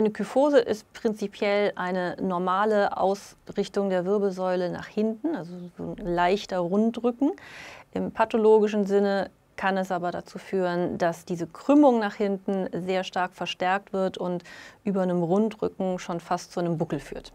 Eine Kyphose ist prinzipiell eine normale Ausrichtung der Wirbelsäule nach hinten, also so ein leichter Rundrücken. Im pathologischen Sinne kann es aber dazu führen, dass diese Krümmung nach hinten sehr stark verstärkt wird und über einem Rundrücken schon fast zu einem Buckel führt.